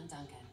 on Duncan.